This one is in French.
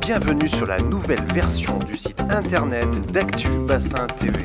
Bienvenue sur la nouvelle version du site internet d'Actu Bassin TV.